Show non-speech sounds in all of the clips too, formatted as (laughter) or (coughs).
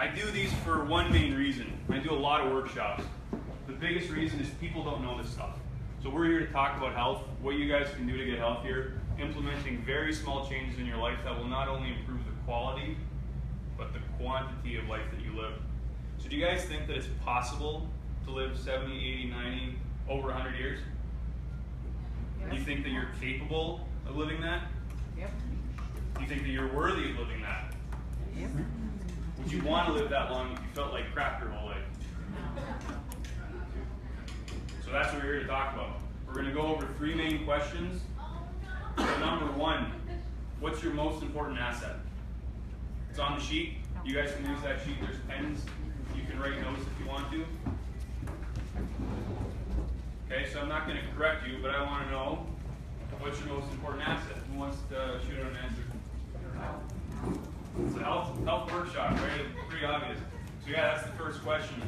I do these for one main reason. I do a lot of workshops. The biggest reason is people don't know this stuff. So we're here to talk about health, what you guys can do to get healthier, implementing very small changes in your life that will not only improve the quality, but the quantity of life that you live. So do you guys think that it's possible to live 70, 80, 90, over 100 years? Do you think that you're capable of living that? Yep. Do you think that you're worthy of living that? Yep. Would you want to live that long if you felt like crap your whole life? So that's what we're here to talk about. We're going to go over three main questions. So number one, what's your most important asset? It's on the sheet. You guys can use that sheet. There's pens. You can write notes if you want to. Okay, so I'm not going to correct you, but I want to know what's your most important asset. Who wants to shoot out an answer? It's a health, health workshop, right? Pretty obvious. So yeah, that's the first question.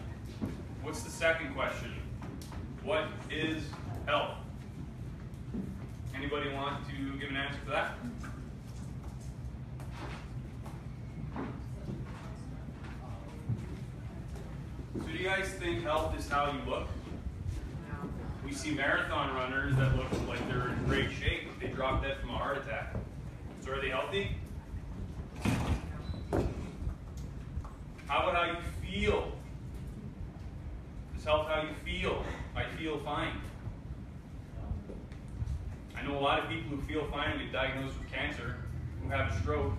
What's the second question? What is health? Anybody want to give an answer for that? So do you guys think health is how you look? We see marathon runners that look like they're in great shape. They drop dead from a heart attack. So are they healthy? How about how you feel? Is health how you feel? I feel fine. I know a lot of people who feel fine and get diagnosed with cancer, who have a stroke.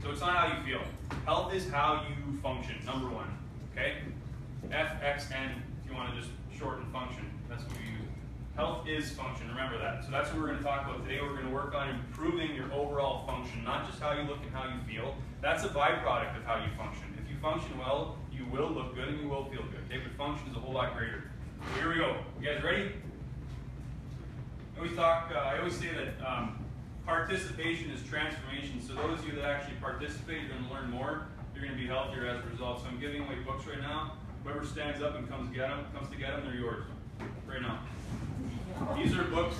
So it's not how you feel. Health is how you function, number one. Okay? FXN, if you want to just shorten function. That's what we use. Health is function, remember that. So that's what we're going to talk about today. We're going to work on improving your overall function, not just how you look and how you feel. That's a byproduct of how you function. If you function well, you will look good and you will feel good. Okay, but function is a whole lot greater. Here we go. You guys ready? I always talk, uh, I always say that um, participation is transformation. So those of you that actually participate, you're going to learn more. You're going to be healthier as a result. So I'm giving away books right now. Whoever stands up and comes get them, comes to get them, they're yours right now. These are books.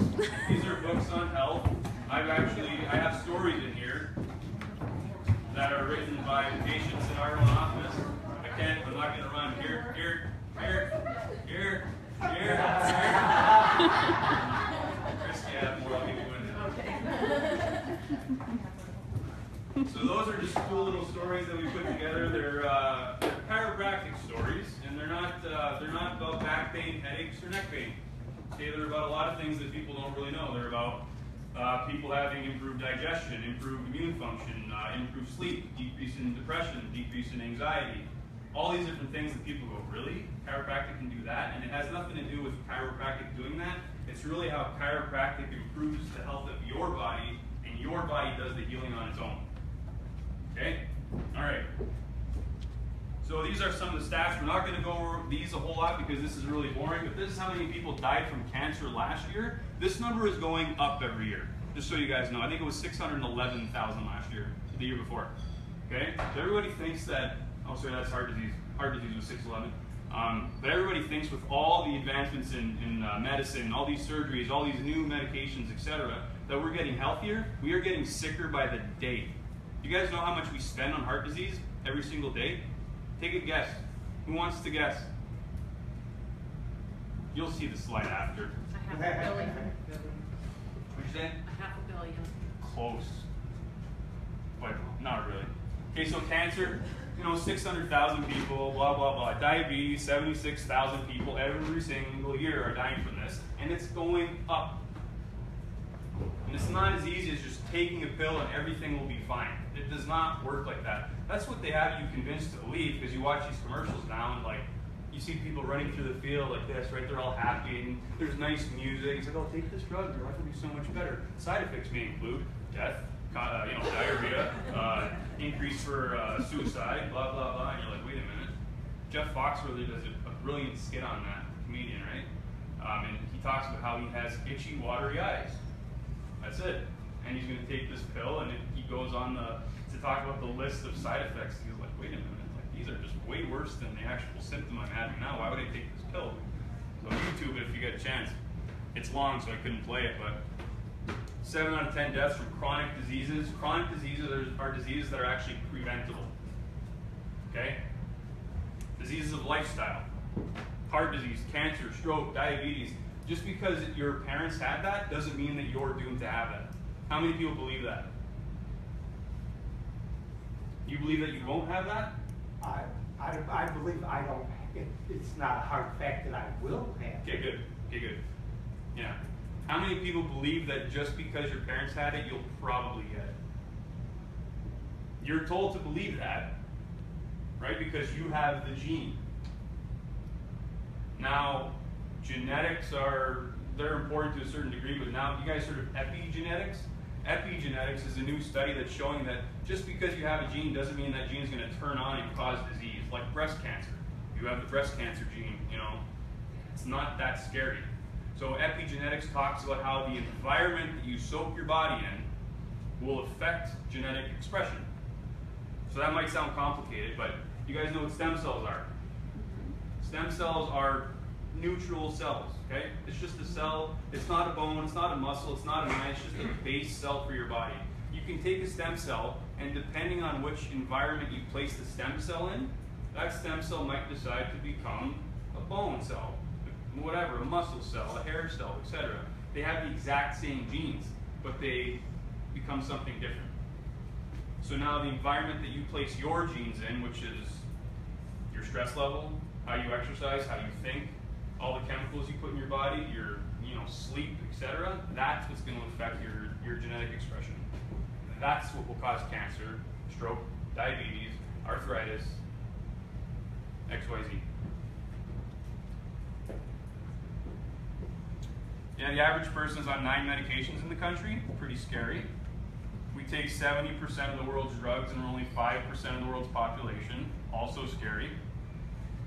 These are books on health. I've actually I have stories in here that are written by patients in our own office. I can't. I'm not going to run here, here, here, here, here, here I have more. I'll give you one. So those are just cool little stories that we put together. They're, uh, they're chiropractic stories, and they're not uh, they're not about back pain, headaches, or neck pain. Okay, they're about a lot of things that people don't really know. They're about uh, people having improved improved immune function, uh, improved sleep, decrease in depression, decrease in anxiety. All these different things that people go, really? Chiropractic can do that? And it has nothing to do with chiropractic doing that. It's really how chiropractic improves the health of your body, and your body does the healing on its own. Okay? All right. So these are some of the stats. We're not going to go over these a whole lot because this is really boring, but this is how many people died from cancer last year. This number is going up every year, just so you guys know. I think it was 611,000 last year, the year before. Okay? So everybody thinks that, oh, sorry, that's heart disease. Heart disease was 611. Um, but everybody thinks with all the advancements in, in uh, medicine, all these surgeries, all these new medications, etc., that we're getting healthier. We are getting sicker by the day. You guys know how much we spend on heart disease every single day? Take a guess. Who wants to guess? You'll see the slide after. (laughs) A half a billion. What'd you say? Half a billion. Close. But not really. Okay, so cancer, you know, 600,000 people, blah, blah, blah. Diabetes, 76,000 people every single year are dying from this. And it's going up. And it's not as easy as just taking a pill and everything will be fine. It does not work like that. That's what they have you convinced to believe because you watch these commercials now and like you see people running through the field like this, right? They're all happy and there's nice music. It's like, oh, take this drug, your life will be so much better. Side effects may include death, uh, you know, diarrhea, uh, increase for uh, suicide, blah blah blah. And you're like, wait a minute. Jeff Foxworthy does a, a brilliant skit on that comedian, right? Um, and he talks about how he has itchy, watery eyes. That's it. And he's going to take this pill, and it, he goes on the to talk about the list of side effects. He's like, wait a minute, these are just way worse than the actual symptom I'm having now. Why would I take this pill? So YouTube if you get a chance. It's long, so I couldn't play it, but Seven out of ten deaths from chronic diseases. Chronic diseases are, are diseases that are actually preventable. Okay? Diseases of lifestyle, heart disease, cancer, stroke, diabetes. Just because your parents had that doesn't mean that you're doomed to have that. How many people believe that? You believe that you won't have that? I, I, I believe I don't, it, it's not a hard fact that I will have. Okay, good. Okay, good. Yeah. How many people believe that just because your parents had it, you'll probably get it? You're told to believe that, right? Because you have the gene. Now, genetics are they're important to a certain degree, but now you guys heard of epigenetics? Epigenetics is a new study that's showing that just because you have a gene doesn't mean that gene is going to turn on and cause disease, like breast cancer. You have the breast cancer gene, you know, it's not that scary. So epigenetics talks about how the environment that you soak your body in will affect genetic expression. So that might sound complicated, but you guys know what stem cells are. Stem cells are neutral cells, okay? It's just a cell, it's not a bone, it's not a muscle, it's not an eye, it's just a base cell for your body. You can take a stem cell, and depending on which environment you place the stem cell in, that stem cell might decide to become a bone cell, whatever, a muscle cell, a hair cell, etc. They have the exact same genes, but they become something different. So now the environment that you place your genes in, which is your stress level, how you exercise, how you think, all the chemicals you put in your body, your you know sleep, etc. That's what's going to affect your your genetic expression. That's what will cause cancer, stroke, diabetes, arthritis, XYZ. Yeah, the average person is on nine medications in the country. Pretty scary. We take 70% of the world's drugs and we're only 5% of the world's population. Also scary.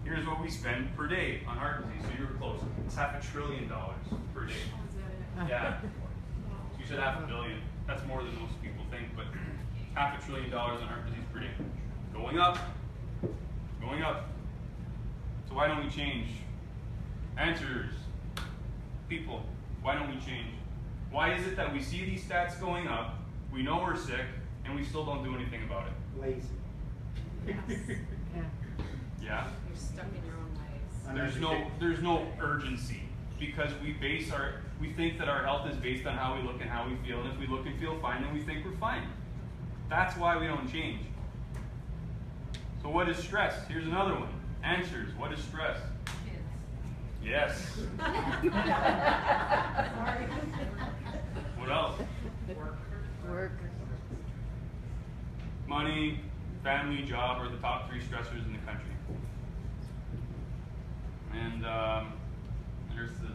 Here's what we spend per day on heart disease. So you were close. It's half a trillion dollars per day. Yeah. (laughs) You said half a billion. That's more than most people think, but half a trillion dollars on heart disease per day. Going up. Going up. So why don't we change? Answers. People, why don't we change? Why is it that we see these stats going up, we know we're sick, and we still don't do anything about it? Lazy. (laughs) Yes. Yeah. Yeah? You're stuck in your own ways. There's no there's no urgency because we base our we think that our health is based on how we look and how we feel, and if we look and feel fine, then we think we're fine. That's why we don't change. So what is stress? Here's another one. Answers. What is stress? Kids. Yes. (laughs) What else? Work. Work. Money, family, job are the top three stressors in the country. And um, there's the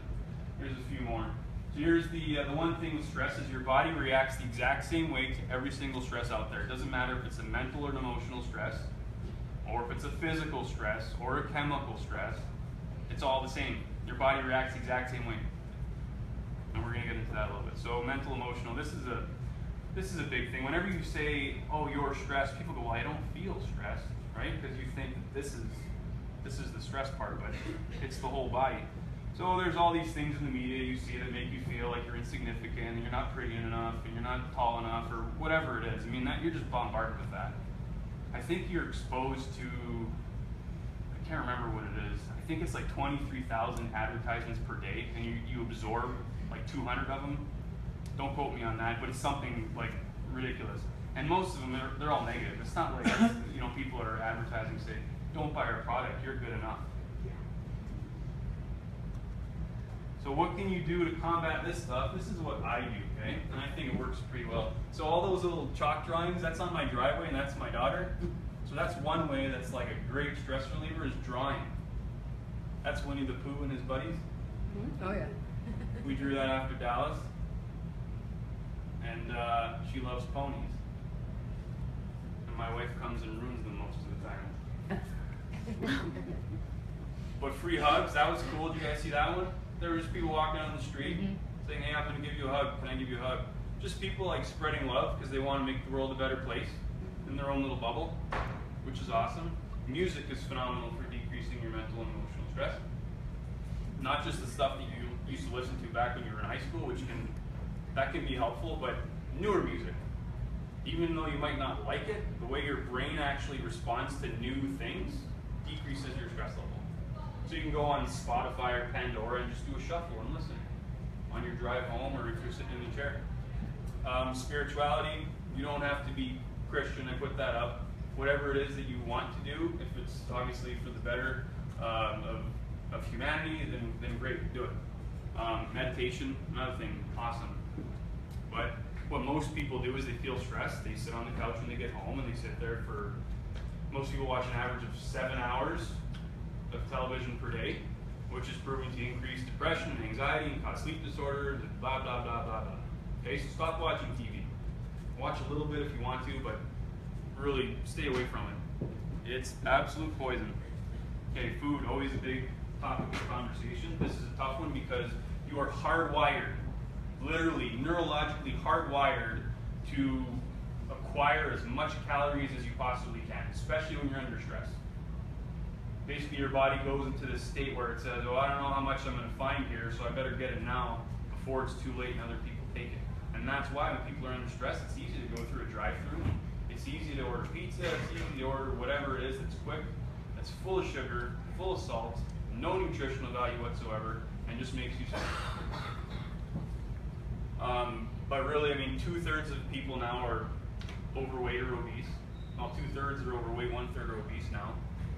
here's a few more. So here's the uh, the one thing with stress is your body reacts the exact same way to every single stress out there. It doesn't matter if it's a mental or an emotional stress, or if it's a physical stress or a chemical stress. It's all the same. Your body reacts the exact same way. And we're gonna get into that a little bit. So mental, emotional. This is a this is a big thing. Whenever you say, "Oh, you're stressed," people go, "Well, I don't feel stressed," right? Because you think that this is this is the stress part, but it's the whole body. So there's all these things in the media you see that make you feel like you're insignificant, and you're not pretty enough, and you're not tall enough, or whatever it is. I mean, that you're just bombarded with that. I think you're exposed to. I can't remember what it is. I think it's like 23,000 advertisements per day, and you, you absorb like 200 of them. Don't quote me on that, but it's something like ridiculous. And most of them, they're, they're all negative. It's not like, you know, people are advertising, say, don't buy our product, you're good enough. So what can you do to combat this stuff? This is what I do, okay? And I think it works pretty well. So all those little chalk drawings, that's on my driveway and that's my daughter. So that's one way that's like a great stress reliever is drawing. That's Winnie the Pooh and his buddies. Oh, yeah. We drew that after Dallas. And uh, she loves ponies. And my wife comes and ruins them most of the time. (laughs) But free hugs, that was cool. Did you guys see that one? There was people walking down the street Mhm. saying, "Hey, I'm going to give you a hug. Can I give you a hug?" Just people like spreading love because they want to make the world a better place in their own little bubble, which is awesome. Music is phenomenal for decreasing your mental and emotional stress. Not just the stuff that you used to listen to back when you were in high school, which can that can be helpful, but newer music, even though you might not like it, the way your brain actually responds to new things decreases your stress level. So you can go on Spotify or Pandora and just do a shuffle and listen on your drive home or if you're sitting in the chair. Um, spirituality, you don't have to be Christian, I put that up. Whatever it is that you want to do, if it's obviously for the better um, of, of humanity, then, then great, do it. Um, meditation, another thing, awesome. But what most people do is they feel stressed. They sit on the couch when they get home and they sit there for, most people watch an average of seven hours of television per day, which is proven to increase depression and anxiety and cause sleep disorders and blah, blah, blah, blah, blah. Okay, so stop watching TV. Watch a little bit if you want to, but really stay away from it. It's absolute poison. Okay, food, always a big topic of conversation. This is a tough one because you are hardwired, literally neurologically hardwired to acquire as much calories as you possibly can, especially when you're under stress. Basically, your body goes into this state where it says, oh, I don't know how much I'm going to find here, so I better get it now before it's too late and other people take it. And that's why when people are under stress, it's easy to go through a drive-through. It's easy to order pizza. It's easy to order whatever it is that's quick, that's full of sugar, full of salt, no nutritional value whatsoever, and just makes you sick. Um, but really, I mean, two-thirds of people now are overweight or obese. Well, two-thirds are overweight, one-third are obese now.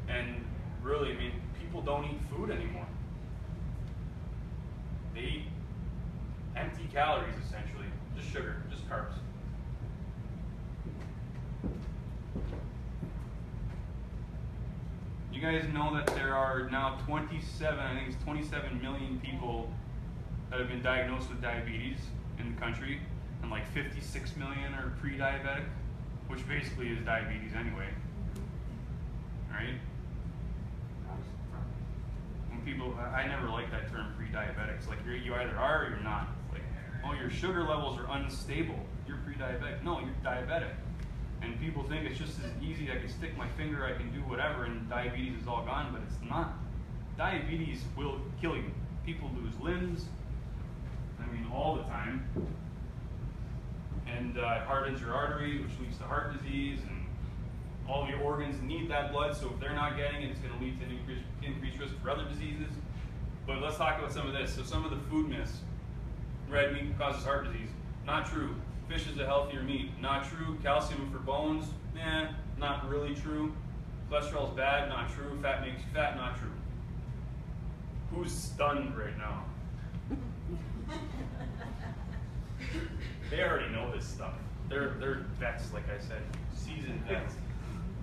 And really, I mean, people don't eat food anymore. They eat empty calories, essentially. Just sugar, just carbs. You guys know that there are now 27, I think it's 27 million people that have been diagnosed with diabetes in the country, and like 56 million are pre-diabetic, which basically is diabetes anyway. Right? When people, I never like that term pre-diabetics. Like you either are or you're not. Like, oh, your sugar levels are unstable. You're pre-diabetic. No, you're diabetic. And people think it's just as easy. I can stick my finger, I can do whatever, and diabetes is all gone. But it's not. Diabetes will kill you. People lose limbs. I mean, all the time. And uh, it hardens your arteries, which leads to heart disease, and all of your organs need that blood. So if they're not getting it, it's going to lead to an increased, increased risk for other diseases. But let's talk about some of this. So some of the food myths. Red meat causes heart disease. Not true. Fish is a healthier meat. Not true. Calcium for bones. Nah, not really true. Cholesterol is bad. Not true. Fat makes you fat. Not true. Who's stunned right now? (laughs) they already know this stuff. They're they're vets, like I said, seasoned vets.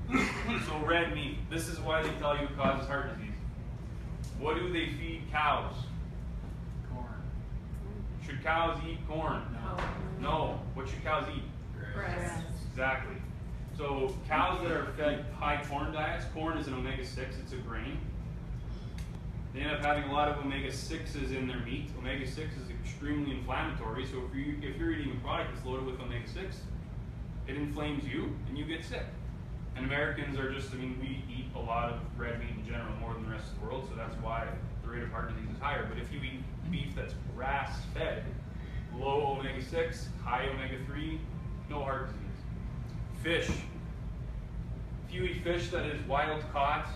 (coughs) so red meat. This is why they tell you it causes heart disease. What do they feed cows? Corn. Should cows eat corn? No. No. What should cows eat? Grass. Exactly. So cows that are fed high corn diets, corn is an omega-6, it's a grain. They end up having a lot of omega-6s in their meat. Omega-6 is extremely inflammatory, so if, you, if you're eating a product that's loaded with omega-6, it inflames you and you get sick. And Americans are just, I mean, we eat a lot of red meat in general more than the rest of the world, so that's why the rate of heart disease is higher. But if you eat beef that's grass fed, low omega 6, high omega 3, no heart disease. Fish. If you eat fish that is wild caught,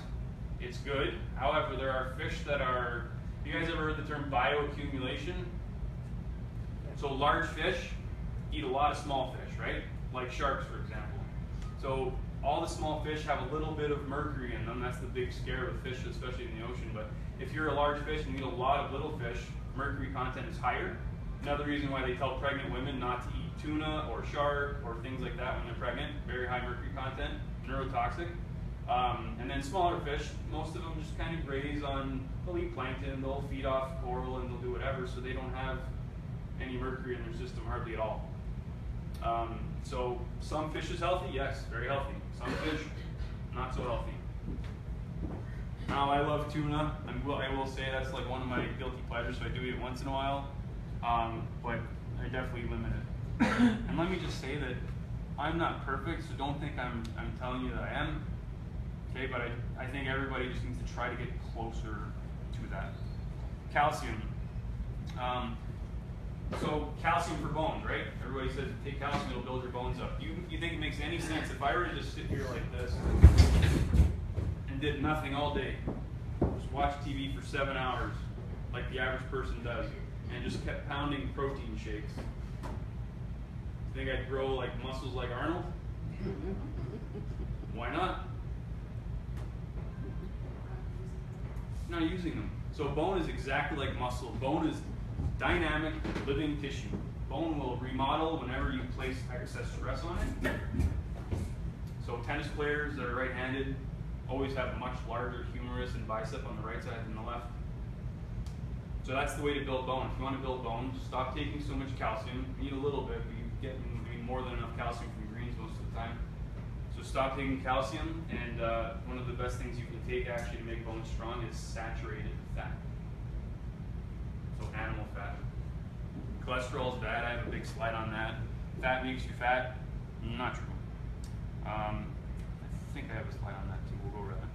it's good. However, there are fish that are, you guys ever heard the term bioaccumulation? So large fish eat a lot of small fish, right? Like sharks, for example. So all the small fish have a little bit of mercury in them. That's the big scare with fish, especially in the ocean. But if you're a large fish and you eat a lot of little fish, mercury content is higher. Another reason why they tell pregnant women not to eat tuna or shark or things like that when they're pregnant, very high mercury content, neurotoxic. Um, and then smaller fish, most of them just kind of graze on, they'll eat plankton, they'll feed off coral, and they'll do whatever, so they don't have any mercury in their system hardly at all. Um, so some fish is healthy, yes, very healthy. Some fish, not so healthy. Now I love tuna. I will, I will say that's like one of my guilty pleasures, so I do eat it once in a while. Um, but I definitely limit it. and let me just say that I'm not perfect, so don't think I'm, I'm telling you that I am. Okay, but I, I think everybody just needs to try to get closer to that. Calcium. Um, so calcium for bones, right? Everybody says take calcium, it'll build your bones up. You you think it makes any sense if I were to just sit here like this and did nothing all day, just watch TV for seven hours, like the average person does, and just kept pounding protein shakes? You Think I'd grow like muscles like Arnold? (laughs) Why not? Not using them. So bone is exactly like muscle. Bone is dynamic, living tissue. Bone will remodel whenever you place excess stress on it. So tennis players that are right-handed always have a much larger humerus and bicep on the right side than the left. So that's the way to build bone. If you want to build bone, stop taking so much calcium. You need a little bit, but you get mean, more than enough calcium from greens most of the time. So stop taking calcium, and uh, one of the best things you can take actually to make bones strong is saturated fat. Animal fat. Cholesterol is bad. I have a big slide on that. Fat makes you fat. Not true. Um, I think I have a slide on that too. We'll go over that.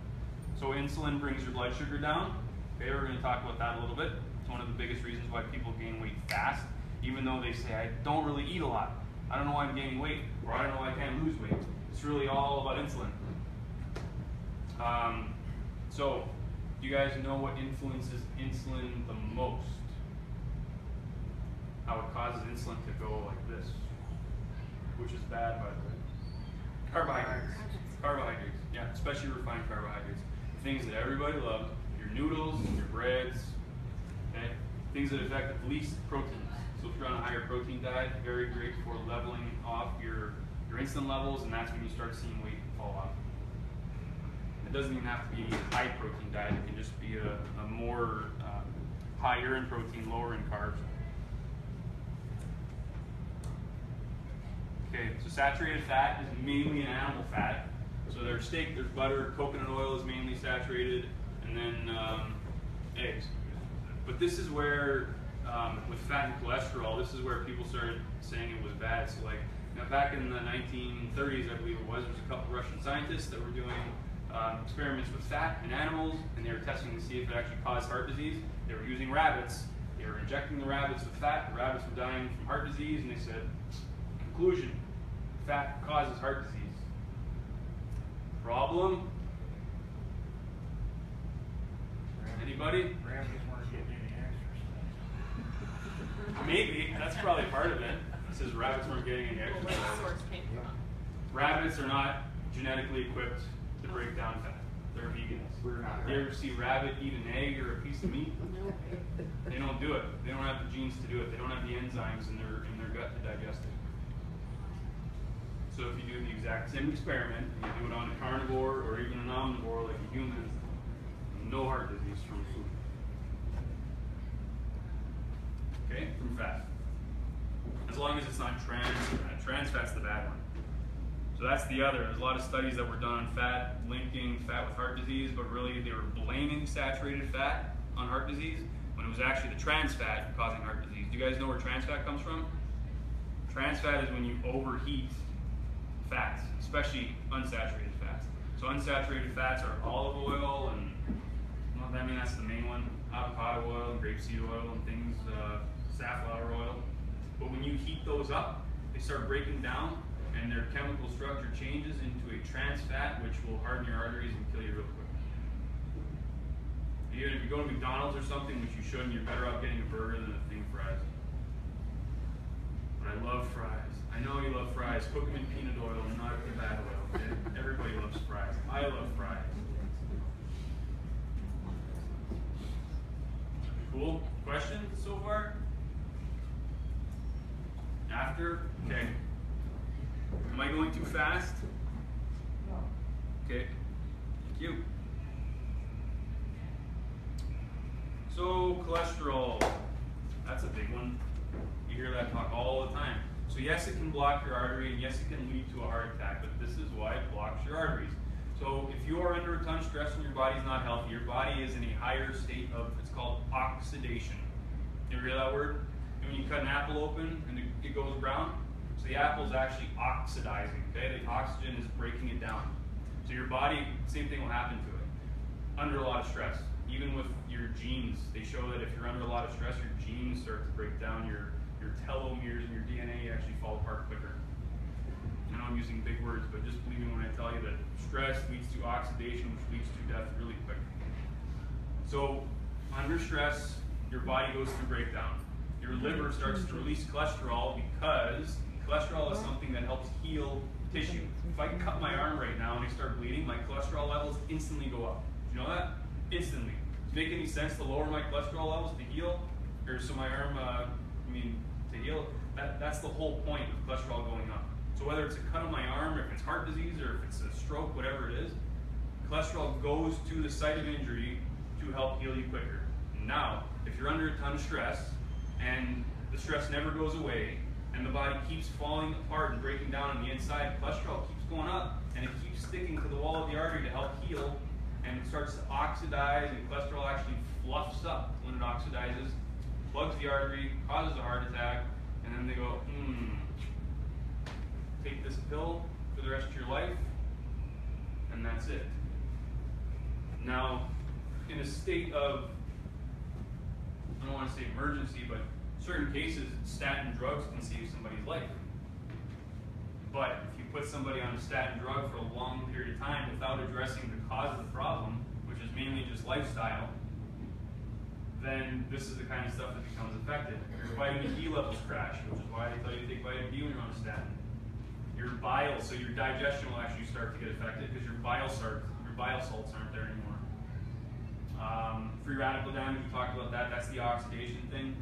So insulin brings your blood sugar down. Okay, we're going to talk about that a little bit. It's one of the biggest reasons why people gain weight fast, even though they say I don't really eat a lot. I don't know why I'm gaining weight, or I don't know why I can't lose weight. It's really all about insulin. Um, so, you guys know what influences insulin the most? How it causes insulin to go like this, which is bad, by the way. Carbohydrates. Carbohydrates, yeah, especially refined carbohydrates. Things that everybody loves, your noodles, your breads, okay? Things that affect at least proteins. So if you're on a higher protein diet, very great for leveling off your, your insulin levels, and that's when you start seeing weight fall off. It doesn't even have to be a high protein diet, it can just be a, a more um, higher in protein, lower in carbs. Okay, so saturated fat is mainly an animal fat. So there's steak, there's butter, coconut oil is mainly saturated, and then um, eggs. But this is where, um, with fat and cholesterol, this is where people started saying it was bad. So like, now back in the 1930s, I believe it was, there was a couple Russian scientists that were doing um, experiments with fat in animals, and they were testing to see if it actually caused heart disease. They were using rabbits. They were injecting the rabbits with fat. The rabbits were dying from heart disease, and they said, conclusion, fat causes heart disease. Problem? Anybody? Rabbits weren't getting any exercise. Maybe. That's probably part of it. It says rabbits weren't getting any Where exercise. source came from. Rabbits are not genetically equipped to break down fat. They're vegans. We're not. You ever see rabbit eat an egg or a piece of meat? No. They don't do it. They don't have the genes to do it. They don't have the enzymes in their in their gut to digest it. So if you do the exact same experiment, you do it on a carnivore or even an omnivore like a human, no heart disease from food. Okay, from fat. As long as it's not trans fat. Trans fat's the bad one. So that's the other. There's a lot of studies that were done on fat, linking fat with heart disease, but really they were blaming saturated fat on heart disease when it was actually the trans fat causing heart disease. Do you guys know where trans fat comes from? Trans fat is when you overheat fats, especially unsaturated fats. So unsaturated fats are olive oil and well, I mean that's the main one. Avocado oil grapeseed oil and things, uh, safflower oil. But when you heat those up, they start breaking down and their chemical structure changes into a trans fat which will harden your arteries and kill you real quick. Even if you go to McDonald's or something, which you shouldn't, you're better off getting a burger than a thing of fries. But I love fries. I know you love fries. Cook them in peanut oil, not the bad oil. Everybody loves fries. I love fries. Cool. Questions so far? After? Okay. Am I going too fast? Okay. Thank you. So, cholesterol. That's a big one. You hear that talk all the time. So, yes, it can block your artery, and yes, it can lead to a heart attack, but this is why it blocks your arteries. So, if you are under a ton of stress and your body's not healthy, your body is in a higher state of, it's called oxidation. You hear that word? And when you cut an apple open and it, it goes brown, so the apple is actually oxidizing, okay? The oxygen is breaking it down. So your body, same thing will happen to it. Under a lot of stress. Even with your genes, they show that if you're under a lot of stress, your genes start to break down your, your telomeres and your DNA actually fall apart quicker. I know I'm using big words, but just believe me when I tell you that stress leads to oxidation, which leads to death really quick. So, under stress, your body goes through breakdown. Your liver starts to release cholesterol because cholesterol is something that helps heal tissue. If I cut my arm right now and I start bleeding, my cholesterol levels instantly go up. You know that? Instantly. Does it make any sense to lower my cholesterol levels to heal? Or so my arm, uh, I mean, That, that's the whole point of cholesterol going up. So whether it's a cut on my arm, or if it's heart disease, or if it's a stroke, whatever it is, cholesterol goes to the site of injury to help heal you quicker. Now, if you're under a ton of stress, and the stress never goes away, and the body keeps falling apart and breaking down on the inside, cholesterol keeps going up, and it keeps sticking to the wall of the artery to help heal, and it starts to oxidize, and cholesterol actually fluffs up when it oxidizes, plugs the artery, causes a heart attack, and then they go, hmm, take this pill for the rest of your life, and that's it. Now, in a state of, I don't want to say emergency, but certain cases, statin drugs can save somebody's life. But if you put somebody on a statin drug for a long period of time without addressing the cause of the problem, which is mainly just lifestyle, then this is the kind of stuff that becomes affected. Your vitamin D levels crash, which is why they tell you to take vitamin D when you're on a statin. Your bile, so your digestion will actually start to get affected because your bile salts, your bile salts aren't there anymore. Um, free radical damage, we talked about that. That's the oxidation thing.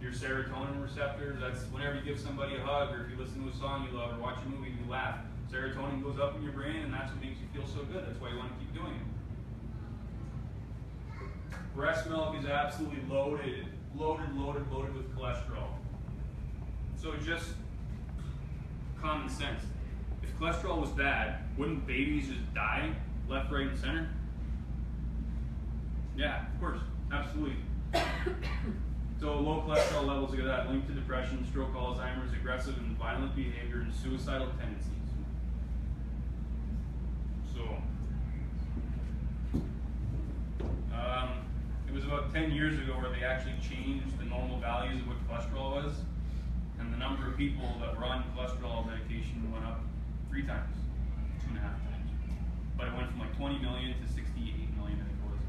Your serotonin receptors, that's whenever you give somebody a hug or if you listen to a song you love or watch a movie and you laugh, serotonin goes up in your brain and that's what makes you feel so good. That's why you want to keep doing it. Breast milk is absolutely loaded, loaded, loaded, loaded with cholesterol. So just common sense. If cholesterol was bad, wouldn't babies just die left, right, and center? Yeah, of course, absolutely. (coughs) so low cholesterol levels of that linked to depression, stroke, Alzheimer's, aggressive and violent behavior, and suicidal tendencies. So, um, was about 10 years ago where they actually changed the normal values of what cholesterol was, and the number of people that were on cholesterol medication went up three times, two and a half times. But it went from like 20 million to 68 million, I think it was,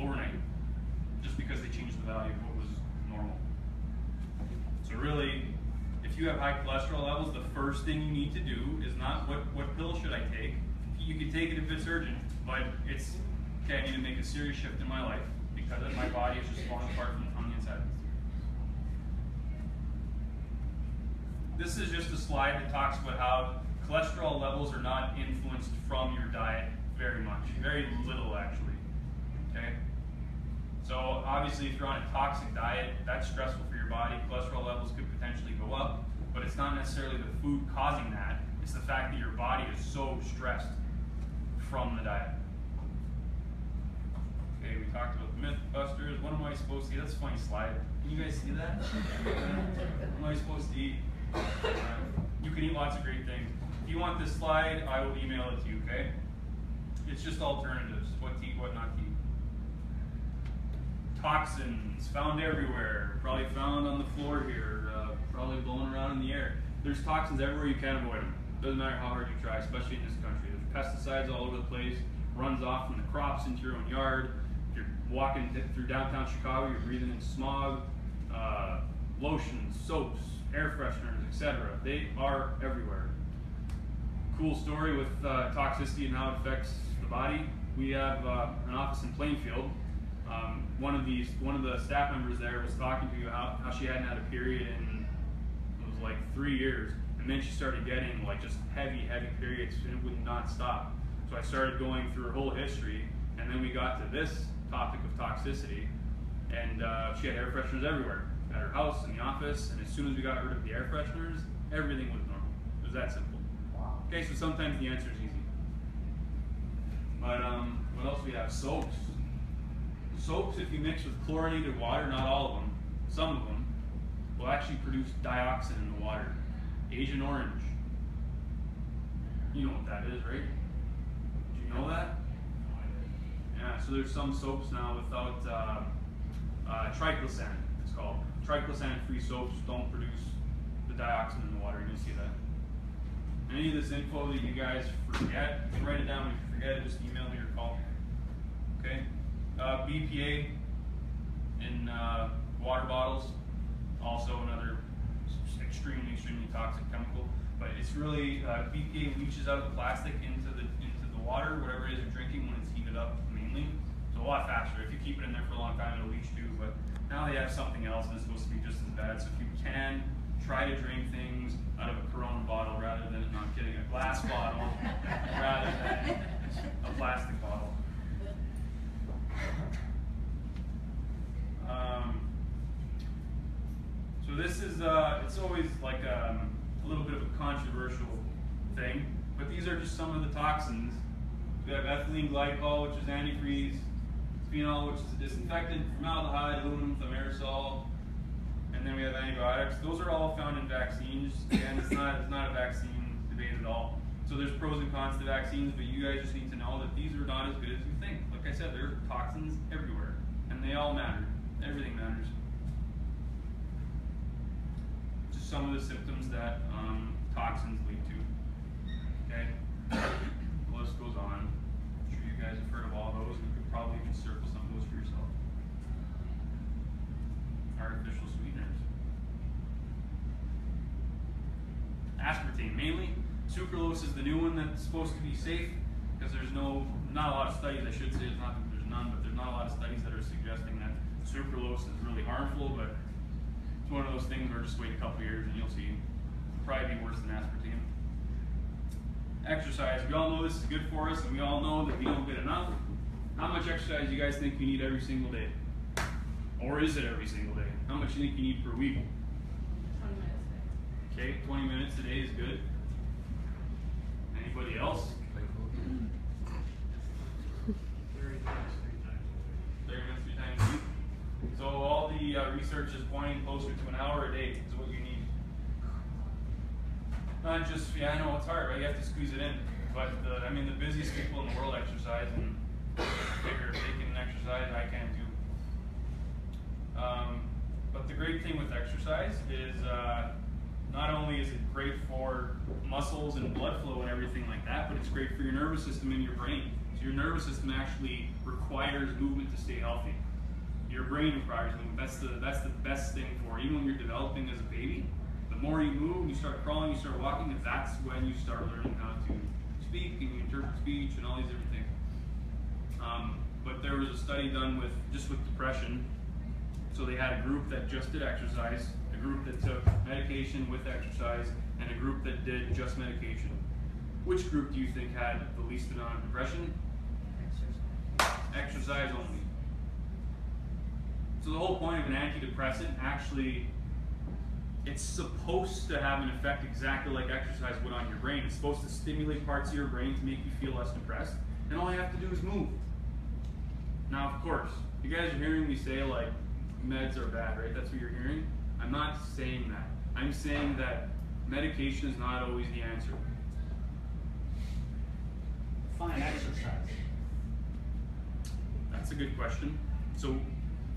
overnight, just because they changed the value of what was normal. So really, if you have high cholesterol levels, the first thing you need to do is not what, what pill should I take. You can take it if it's urgent, but it's, okay, I need to make a serious shift in my life because my body is just falling apart from, on the inside. This is just a slide that talks about how cholesterol levels are not influenced from your diet very much, very little actually. Okay? So obviously if you're on a toxic diet, that's stressful for your body. Cholesterol levels could potentially go up, but it's not necessarily the food causing that. It's the fact that your body is so stressed from the diet. Okay, we talked about Mythbusters. What am I supposed to eat? That's a funny slide. Can you guys see that? (laughs) what am I supposed to eat? Uh, you can eat lots of great things. If you want this slide, I will email it to you, okay? It's just alternatives, what to eat, what not to eat. Toxins, found everywhere, probably found on the floor here, uh, probably blowing around in the air. There's toxins everywhere you can't avoid them. Doesn't matter how hard you try, especially in this country. There's pesticides all over the place, runs off from the crops into your own yard. Walking through downtown Chicago, you're breathing in smog, uh, lotions, soaps, air fresheners, etc. They are everywhere. Cool story with uh, toxicity and how it affects the body. We have uh, an office in Plainfield. Um, one of these, one of the staff members there was talking to you how, how she hadn't had a period in it was like three years, and then she started getting like just heavy, heavy periods, and it would not stop. So I started going through her whole history, and then we got to this topic of toxicity, and uh, she had air fresheners everywhere at her house, in the office, and as soon as we got rid of the air fresheners, everything was normal. It was that simple. Wow. Okay, so sometimes the answer is easy. But um, what else we have? Soaps. Soaps, if you mix with chlorinated water, not all of them, some of them, will actually produce dioxin in the water. Agent Orange. You know what that is, right? Do you know that? So there's some soaps now without uh, uh, triclosan, it's called. triclosan-free soaps don't produce the dioxin in the water. You'll see that. Any of this info that you guys forget, you can write it down. If you forget it, just email me or call me. Okay. Uh, BPA in uh, water bottles, also another extremely, extremely toxic chemical. But it's really uh, BPA leaches out of the plastic into the into the water, whatever it is you're drinking when it's heated up a lot faster. If you keep it in there for a long time, it'll leach too. But now they have something else, and it's supposed to be just as bad. So if you can, try to drink things out of a Corona bottle rather than, no, I'm kidding, a glass (laughs) bottle rather than a plastic bottle. Um, so this is, uh, it's always like um, a little bit of a controversial thing, but these are just some of the toxins. We have ethylene glycol, which is antifreeze, phenol, which is a disinfectant, formaldehyde, aluminum thimerosal, and then we have antibiotics. Those are all found in vaccines. Again, it's not, it's not a vaccine debate at all. So there's pros and cons to vaccines, but you guys just need to know that these are not as good as you think. Like I said, there are toxins everywhere, and they all matter. Everything matters. Just some of the symptoms that um, toxins lead to. Okay? (coughs) The list goes on. I'm sure you guys have heard of all those. You could probably even circle some of those for yourself. Artificial sweeteners. Mainly. Sucralose is the new one that's supposed to be safe because there's no, not a lot of studies, I should say, it's not there's none, but there's not a lot of studies that are suggesting that sucralose is really harmful, but it's one of those things where just wait a couple years and you'll see. It'll probably be worse than aspartame. Exercise, we all know this is good for us, and we all know that we don't get enough. How much exercise do you guys think you need every single day? Or is it every single day? How much do you think you need per week? Twenty minutes a day. Okay, 20 minutes a day is good. Anybody else? 30 minutes three times a week. So all the uh, research is pointing closer to an hour a day is what you need. Not just, yeah, I know it's hard, right? You have to squeeze it in. But uh, I mean, the busiest people in the world exercise, and figure if they can exercise, I can too. Um, but the great thing with exercise is uh, not only is it great for muscles and blood flow and everything like that, but it's great for your nervous system and your brain. So your nervous system actually requires movement to stay healthy. Your brain requires movement. That's the that's the best thing for even when you're developing as a baby. The more you move, you start crawling, you start walking, and that's when you start learning how to speak and you interpret speech and all these different things. Um, but there was a study done with just with depression. So they had a group that just did exercise, group that took medication with exercise, and a group that did just medication. Which group do you think had the least amount of depression? Exercise only. So the whole point of an antidepressant actually it's supposed to have an effect exactly like exercise would on your brain. It's supposed to stimulate parts of your brain to make you feel less depressed, and all you have to do is move. Now, of course, you guys are hearing me say like meds are bad, right? That's what you're hearing. I'm not saying that. I'm saying that medication is not always the answer. Fine exercise. That's a good question. So,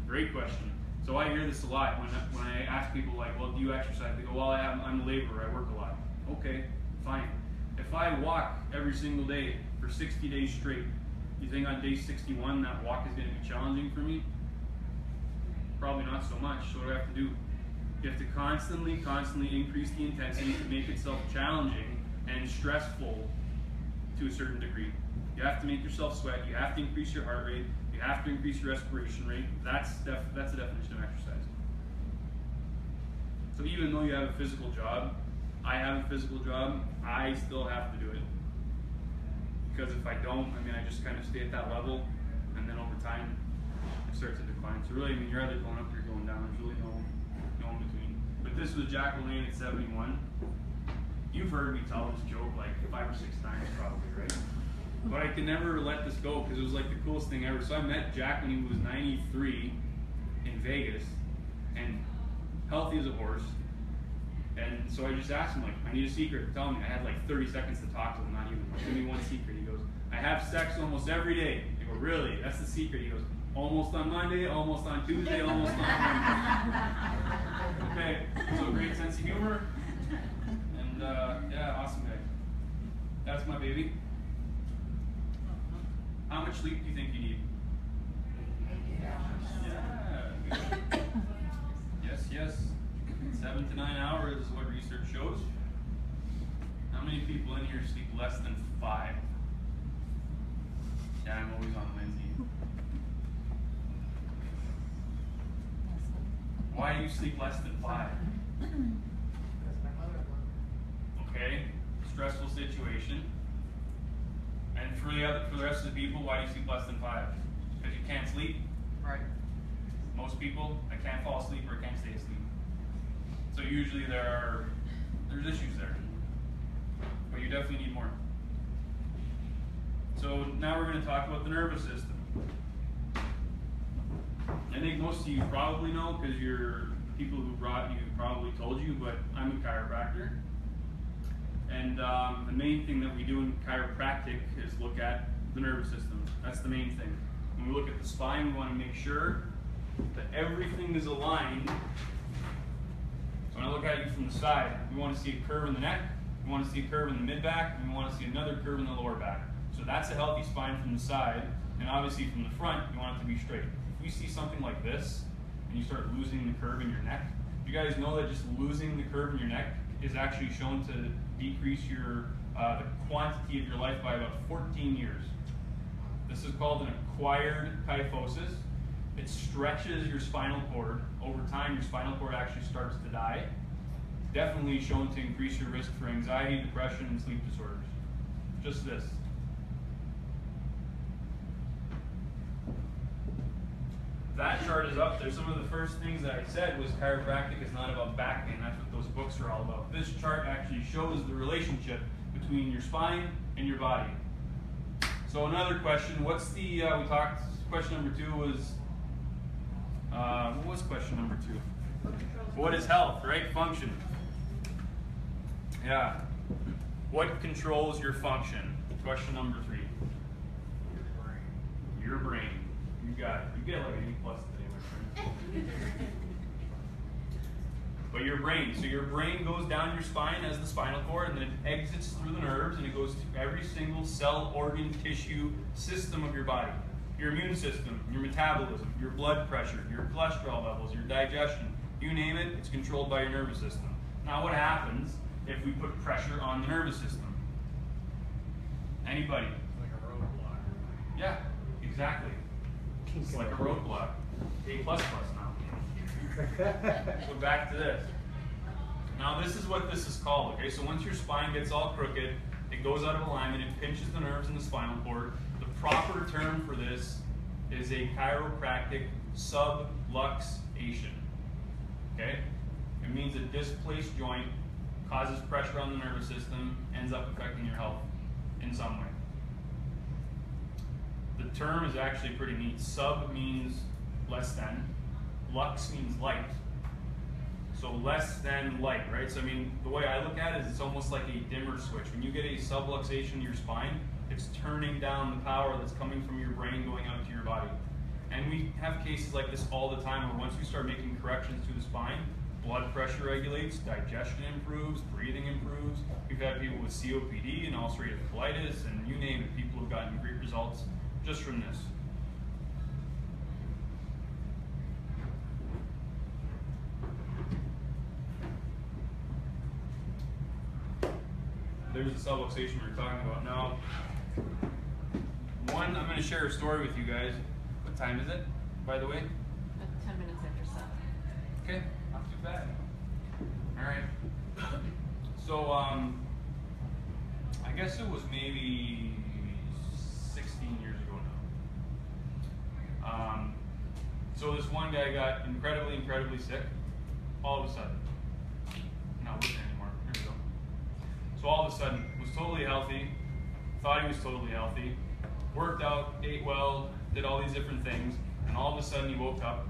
great question. So I hear this a lot when, when I ask people like, well, do you exercise? They go, well, I have, I'm a laborer, I work a lot. Okay, fine. If I walk every single day for 60 days straight, you think on day 61 that walk is going to be challenging for me? Probably not so much. So what do I have to do? You have to constantly, constantly increase the intensity to make itself challenging and stressful to a certain degree. You have to make yourself sweat. You have to increase your heart rate. You have to increase your respiration rate. That's def- that's the definition of exercise. So even though you have a physical job, I have a physical job, I still have to do it. Because if I don't, I mean, I just kind of stay at that level, and then over time, it starts to decline. So really, I mean, you're either going up or you're going down. There's really no, this was Jack LaLanne at 71. You've heard me tell this joke like five or six times probably, right? But I could never let this go because it was like the coolest thing ever. So I met Jack when he was 93 in Vegas and healthy as a horse. And so I just asked him, like, I need a secret. Tell me. I had like 30 seconds to talk to him, not even. Give me one secret. He goes, I have sex almost every day. I go, really? That's the secret? He goes, Almost on Monday, almost on Tuesday, almost on Wednesday. (laughs) Okay, so great sense of humor. And uh, yeah, awesome guy. That's my baby. How much sleep do you think you need? Yeah. Yes, yes. Seven to nine hours is what research shows. How many people in here sleep less than five? Yeah, I'm always on Lindsay. Why you sleep less than five? Okay, stressful situation. And for the other, for the rest of the people, why do you sleep less than five? Because you can't sleep. Right. Most people, I can't fall asleep or I can't stay asleep. So usually there are there's issues there. But you definitely need more. So now we're going to talk about the nervous system. I think most of you probably know because you're people who brought you probably told you, but I'm a chiropractor. And um, the main thing that we do in chiropractic is look at the nervous system. That's the main thing. When we look at the spine, we want to make sure that everything is aligned. So when I look at you from the side, we want to see a curve in the neck, we want to see a curve in the mid back, and we want to see another curve in the lower back. So that's a healthy spine from the side, and obviously from the front, you want it to be straight. If you see something like this, and you start losing the curve in your neck, you guys know that just losing the curve in your neck is actually shown to decrease your uh, the quantity of your life by about 14 years. This is called an acquired kyphosis. It stretches your spinal cord. Over time, your spinal cord actually starts to die. Definitely shown to increase your risk for anxiety, depression, and sleep disorders. Just this. That chart is up there. Some of the first things that I said was chiropractic is not about back pain. That's what those books are all about. This chart actually shows the relationship between your spine and your body. So another question, what's the, uh, we talked, question number two was, uh, what was question number two? What is health, right? Function. Yeah. What controls your function? Question number three. Your brain. You got. You get like an E plus today, my friend. But your brain, so your brain goes down your spine as the spinal cord, and then it exits through the nerves, and it goes to every single cell, organ, tissue, system of your body. Your immune system, your metabolism, your blood pressure, your cholesterol levels, your digestion, you name it, it's controlled by your nervous system. Now, what happens if we put pressure on the nervous system? Anybody? Like a roadblock. Yeah, exactly. It's like a roadblock. A plus plus now. (laughs) So back to this. Now this is what this is called, okay? So once your spine gets all crooked, it goes out of alignment, it pinches the nerves in the spinal cord. The proper term for this is a chiropractic subluxation. Okay? It means a displaced joint causes pressure on the nervous system, ends up affecting your health in some way. The term is actually pretty neat. Sub means less than. Lux means light. So less than light, right? So I mean, the way I look at it is it's almost like a dimmer switch. When you get a subluxation in your spine, it's turning down the power that's coming from your brain going out to your body. And we have cases like this all the time where once we start making corrections to the spine, blood pressure regulates, digestion improves, breathing improves. We've had people with COPD and ulcerative colitis, and you name it, people have gotten great results just from this. There's the subluxation we were talking about. Now, one, I'm going to share a story with you guys. What time is it, by the way? At ten minutes after seven. Okay, not too bad. All right. (coughs) So, um, I guess it was maybe 16 years ago now. Um, so this one guy got incredibly, incredibly sick all of a sudden. Not working anymore. Here we go. So all of a sudden, was totally healthy, thought he was totally healthy, worked out, ate well, did all these different things, and all of a sudden he woke up,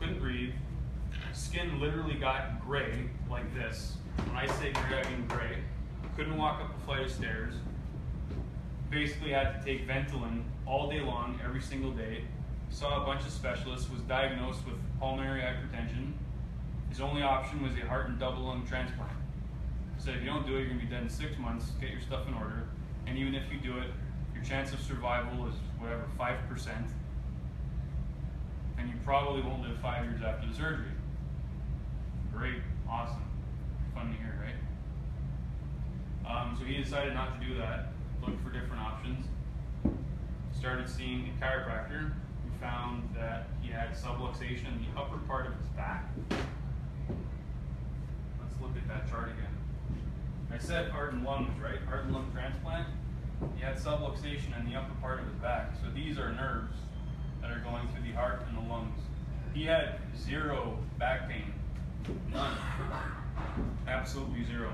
couldn't breathe, skin literally got gray like this. When I say gray, I mean gray. Couldn't walk up a flight of stairs. Basically had to take Ventolin all day long, every single day. Saw a bunch of specialists, was diagnosed with pulmonary hypertension. His only option was a heart and double lung transplant. He said, if you don't do it, you're gonna be dead in six months. Get your stuff in order. And even if you do it, your chance of survival is whatever, 5%. And you probably won't live five years after the surgery. Great, awesome, fun to hear, right? Um, so he decided not to do that, looked for different options. Started seeing a chiropractor found that he had subluxation in the upper part of his back. Let's look at that chart again. I said heart and lungs, right? Heart and lung transplant. He had subluxation in the upper part of his back. So these are nerves that are going through the heart and the lungs. He had zero back pain. None. Absolutely zero.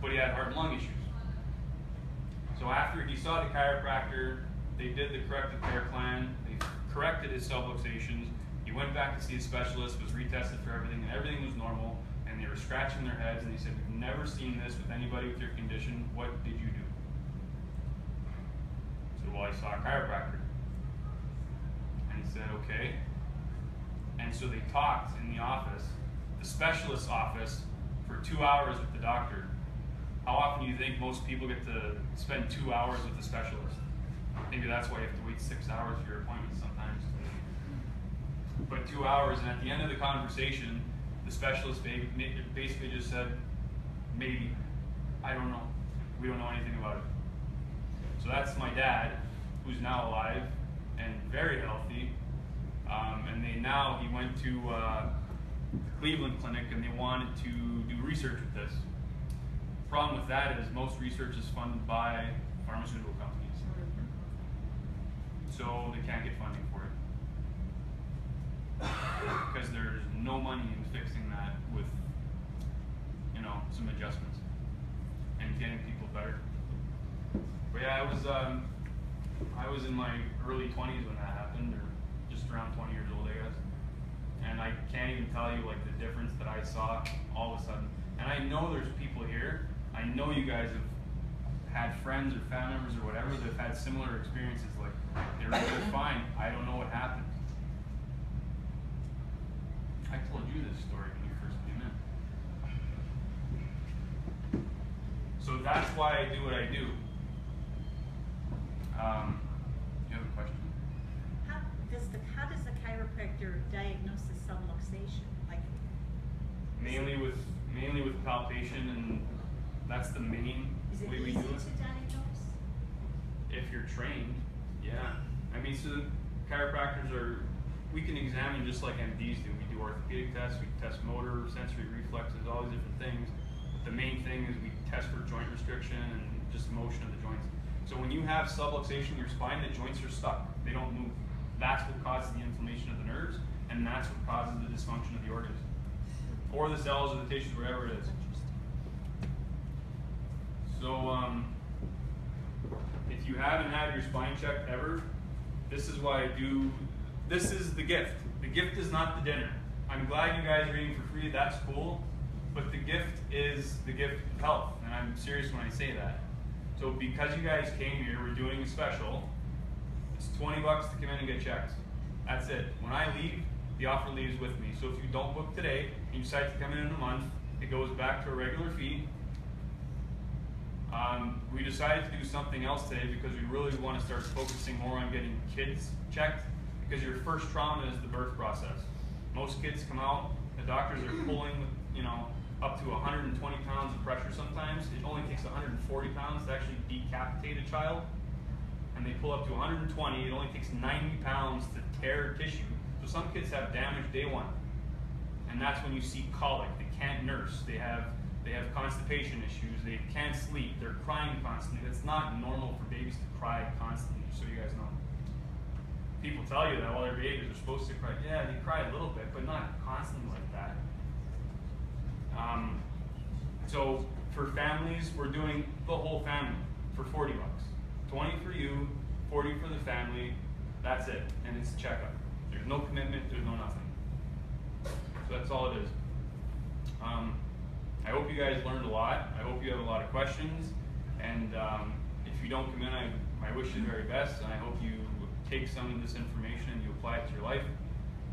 But he had heart and lung issues. So after he saw the chiropractor, they did the corrective care plan, they corrected his subluxations, he went back to see a specialist, was retested for everything, and everything was normal, and they were scratching their heads, and they said, we've never seen this with anybody with your condition, what did you do? So, well, I saw a chiropractor. And he said, okay. And so they talked in the office, the specialist's office, for two hours with the doctor. How often do you think most people get to spend two hours with a specialist? Maybe that's why you have to wait six hours for your appointment sometimes. But two hours, and at the end of the conversation, the specialist basically just said, maybe. I don't know. We don't know anything about it. So that's my dad, who's now alive and very healthy. Um, and they now, he went to uh, Cleveland Clinic and they wanted to do research with this. Problem with that is most research is funded by pharmaceutical. So they can't get funding for it. (laughs) Because there's no money in fixing that with, you know, some adjustments and getting people better. But yeah, I was um, I was in my early 20s when that happened, or just around 20 years old, I guess. And I can't even tell you like the difference that I saw all of a sudden. And I know there's people here. I know you guys have had friends or family members or whatever that have had similar experiences. Like they're, they're (coughs) fine. I don't know what happened. I told you this story when you first came in. So that's why I do what I do. Um, you have a question? How does the, how does the chiropractor diagnose the subluxation? Like, Mainly with mainly with palpation, and that's the main is it we easy do it. to diagnose? If you're trained, yeah. I mean, so chiropractors are, we can examine just like MDs do. We do orthopedic tests, we test motor, sensory reflexes, all these different things. But the main thing is we test for joint restriction and just motion of the joints. So when you have subluxation in your spine, the joints are stuck. They don't move. That's what causes the inflammation of the nerves, and that's what causes the dysfunction of the organs. Or the cells or the tissues, whatever it is. So, um, if you haven't had your spine checked ever, this is why I do, this is the gift. The gift is not the dinner. I'm glad you guys are eating for free, that's cool, but the gift is the gift of health, and I'm serious when I say that. So because you guys came here, we're doing a special. It's 20 bucks to come in and get checked. That's it. When I leave, the offer leaves with me. So if you don't book today, and you decide to come in in a month, it goes back to a regular fee. Um, we decided to do something else today because we really want to start focusing more on getting kids checked because your first trauma is the birth process. Most kids come out, the doctors are pulling, you know, up to 120 pounds of pressure sometimes. It only takes 140 pounds to actually decapitate a child. And they pull up to 120, it only takes 90 pounds to tear tissue. So some kids have damage day one. And that's when you see colic. They can't nurse. They have they have constipation issues. They can't sleep. They're crying constantly. It's not normal for babies to cry constantly, so you guys know. People tell you that while they're babies, they're supposed to cry. Yeah, they cry a little bit, but not constantly like that. Um, so for families, we're doing the whole family for 40 bucks. 20 for you, 40 for the family. That's it. And it's a checkup. There's no commitment, there's no nothing. So that's all it is. Um, I hope you guys learned a lot. I hope you have a lot of questions. And um, if you don't come in, I, I wish you the very best. And I hope you take some of this information and you apply it to your life.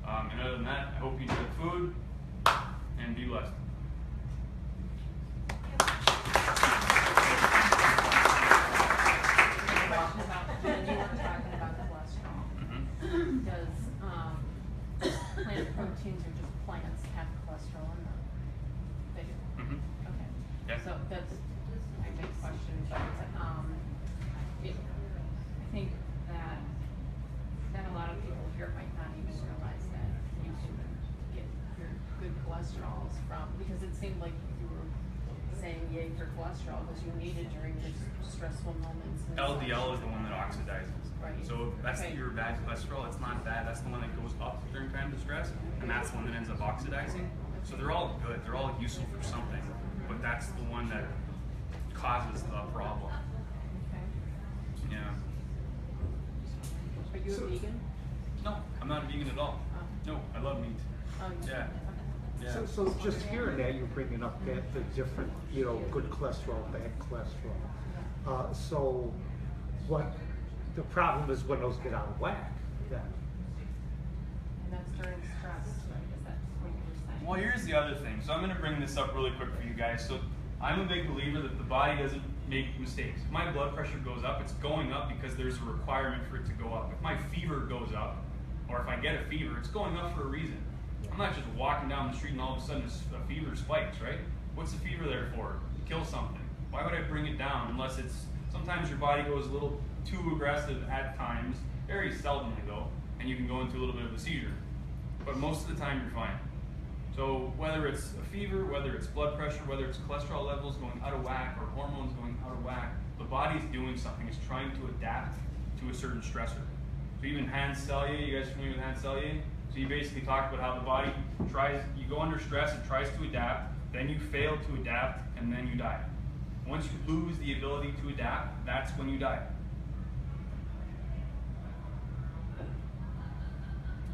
Um, and other than that, I hope you enjoy the food and be blessed. Question about, when you were talking about cholesterol, Mhm. does, um, plant proteins or just plants have cholesterol in them? They do? Mhm. Okay. Yeah. So that's my big question, but, um, it, I think that, that a lot of people here might not even realize that you can get your good cholesterols from, because it seemed like you were saying yay for cholesterol, because you need it during your stressful moments and. LDL is the one that oxidizes. Right. So that's Okay. your bad cholesterol. It's not bad. That's the one that goes up during times of stress, and that's the one that ends up oxidizing. So they're all good. They're all useful for something, but that's the one that causes the problem. Okay. Yeah. Are you a vegan? No, I'm not a vegan at all. Oh. No, I love meat. Oh, you- Yeah. Yeah. So, so just hearing that, you're bringing up that, the different, you know, good cholesterol, bad cholesterol. Uh, so what, the problem is when those get out of whack, then. And that's during stress, right? Is that what you were saying? Well, here's the other thing. So I'm going to bring this up really quick for you guys. So I'm a big believer that the body doesn't make mistakes. If my blood pressure goes up, it's going up because there's a requirement for it to go up. If my fever goes up, or if I get a fever, it's going up for a reason. I'm not just walking down the street and all of a sudden a fever spikes, right? What's the fever there for? Kill something. Why would I bring it down unless it's sometimes your body goes a little too aggressive at times, very seldomly though, and you can go into a little bit of a seizure. But most of the time you're fine. So whether it's a fever, whether it's blood pressure, whether it's cholesterol levels going out of whack or hormones going out of whack, the body's doing something. It's trying to adapt to a certain stressor. So even Hans Selye, you guys familiar with Hans Selye? So you basically talk about how the body tries, you go under stress, it tries to adapt, then you fail to adapt, and then you die. Once you lose the ability to adapt, that's when you die.